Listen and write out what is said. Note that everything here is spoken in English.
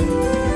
you